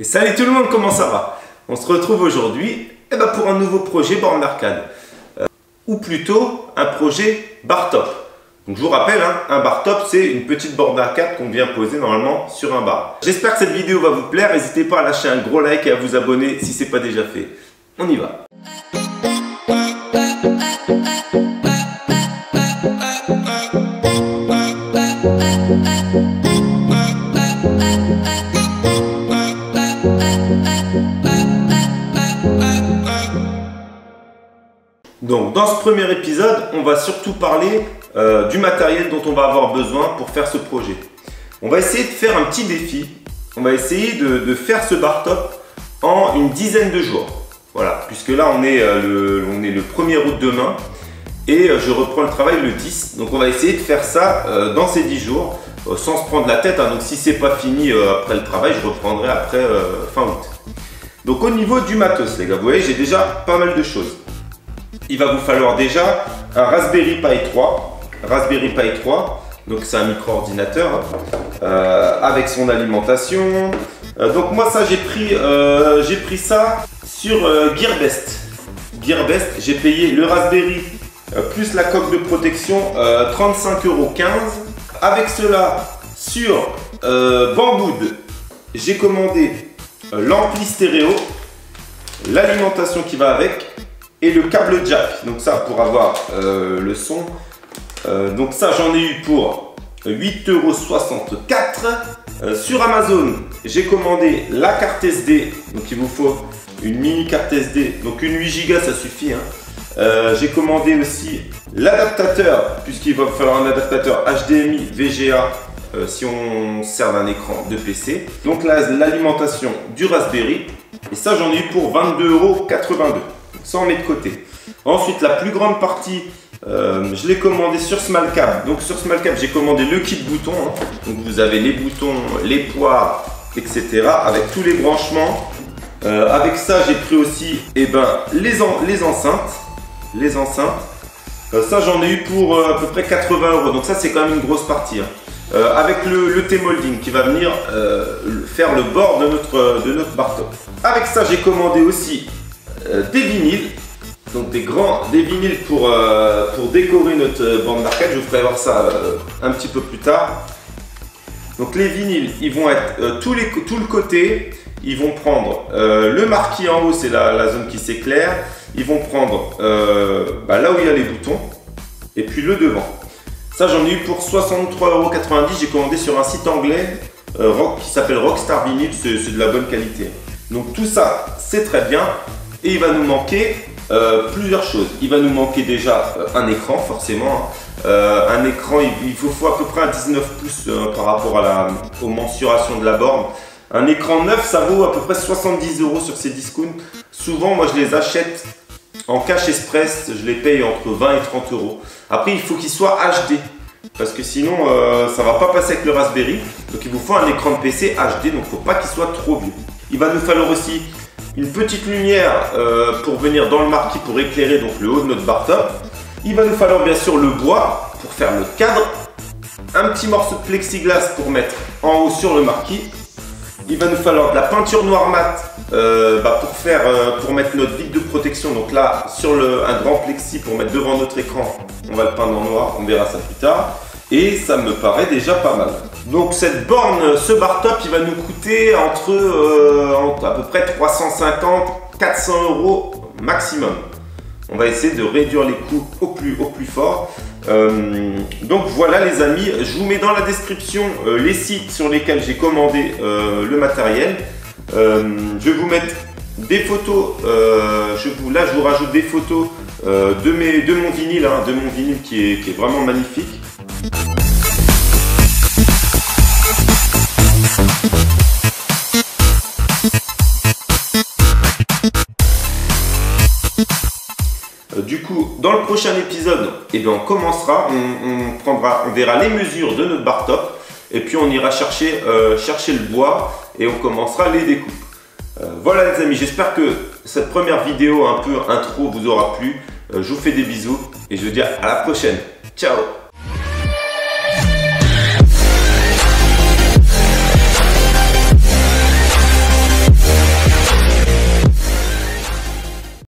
Et salut tout le monde, comment ça va? On se retrouve aujourd'hui eh ben, pour un nouveau projet borne arcade. Euh, ou plutôt un projet bar top. Donc je vous rappelle, hein, un bar top c'est une petite borne d'arcade qu'on vient poser normalement sur un bar. J'espère que cette vidéo va vous plaire, n'hésitez pas à lâcher un gros like et à vous abonner si ce n'est pas déjà fait. On y va Donc dans ce premier épisode, on va surtout parler euh, du matériel dont on va avoir besoin pour faire ce projet. On va essayer de faire un petit défi. On va essayer de, faire ce bar top en une dizaine de jours. Voilà, puisque là on est, euh, le, on est le 1er août demain et euh, je reprends le travail le 10. Donc on va essayer de faire ça dans ces 10 jours sans se prendre la tête. Hein. Donc si c'est pas fini après le travail, je reprendrai après fin août. Donc au niveau du matos les gars, vous voyez j'ai déjà pas mal de choses il va vous falloir déjà un Raspberry Pi 3. Raspberry Pi 3, donc c'est un micro-ordinateur euh, avec son alimentation. Euh, donc moi ça j'ai pris, euh, pris ça sur Gearbest. Gearbest, j'ai payé le Raspberry plus la coque de protection 35,15 euros. Avec cela, sur Bambood, j'ai commandé l'ampli stéréo, l'alimentation qui va avec, et le câble jack. Donc ça pour avoir euh, le son. Euh, donc ça j'en ai eu pour 8,64€. Euh, sur Amazon, j'ai commandé la carte SD. Donc il vous faut une mini carte SD. Donc une 8 Go ça suffit. Hein. j'ai commandé aussi l'adaptateur, puisqu'il va falloir un adaptateur HDMI VGA si on sert d'un écran de PC. Donc là, l'alimentation du Raspberry. Et ça, j'en ai eu pour 22,82€ ça on de côté. Ensuite, la plus grande partie, euh, je l'ai commandé sur Smallcap. Donc sur Smallcap, j'ai commandé le kit bouton. Hein. Donc vous avez les boutons, les poires, etc. Avec tous les branchements. Euh, avec ça, j'ai pris aussi eh ben, les, les enceintes. Les enceintes. Euh, ça, j'en ai eu pour à peu près 80 euros. Donc ça, c'est quand même une grosse partie. Hein. avec le, T-molding qui va venir faire le bord de notre, de notre bar top. Avec ça, j'ai commandé aussi des vinyles. Donc des grands, des vinyles pour, euh, pour décorer notre euh, bande d'arcade. Je vous ferai voir ça un petit peu plus tard. Donc les vinyles, ils vont être tous les, tout le côté. Ils vont prendre le marquis en haut, c'est la, zone qui s'éclaire. Ils vont prendre bah, là où il y a les boutons. Et puis le devant. Ça, j'en ai eu pour 63,90€. J'ai commandé sur un site anglais rock, qui s'appelle Rockstar Vinyl. C'est de la bonne qualité. Donc tout ça, c'est très bien. Et il va nous manquer euh, plusieurs choses. Il va nous manquer déjà euh, un écran, forcément. Hein. Euh, un écran, il, faut, à peu près un 19 pouces par rapport à la, aux mensurations de la borne. Un écran neuf, ça vaut à peu près 70 euros sur ces discounts. Souvent, moi, je les achète en cash express. Je les paye entre 20 et 30 euros. Après, il faut qu'il soit HD. Parce que sinon, ça va pas passer avec le Raspberry. Donc, il vous faut un écran de PC HD. Donc, faut pas qu'il soit trop vieux. Il va nous falloir aussi une petite lumière euh, pour venir dans le marquis pour éclairer donc le haut de notre bar top. Il va nous falloir bien sûr le bois pour faire le cadre, un petit morceau de plexiglas pour mettre en haut sur le marquis. Il va nous falloir de la peinture noire mat euh, bah, pour, faire, euh, pour mettre notre vide de protection. Donc là, sur un grand plexi pour mettre devant notre écran, on va le peindre en noir, on verra ça plus tard. Et ça me paraît déjà pas mal. Donc cette borne, ce bar top, il va nous coûter entre, euh, à peu près 350, 400 euros maximum. On va essayer de réduire les coûts au plus, au plus fort. Euh, donc voilà les amis, je vous mets dans la description euh, les sites sur lesquels j'ai commandé le matériel. je vais vous mettre des photos, là je vous rajoute des photos de mon vinyle, hein, de mon vinyle qui est vraiment magnifique. Dans le prochain épisode, eh bien, on commencera, on, prendra, on verra les mesures de notre bar top et puis on ira chercher, euh, chercher le bois et on commencera les découpes. Euh, voilà les amis, j'espère que cette première vidéo un peu intro vous aura plu. je vous fais des bisous et je vous dis à la prochaine. Ciao